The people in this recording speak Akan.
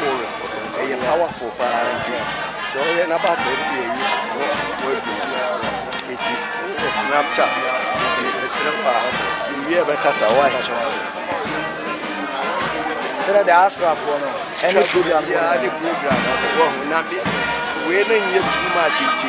Kore ɛyɛ powerful paa nti sɛ ɔyɛ nabatee no yɛ yie a na wadu no nti woyɛ snapchat nti mesrɛ wo a wowie bɛkasa why sɛdɛ diaspora foɔ no ɛne program biara ne program wɔ ho na me wei no nyɛ too much nti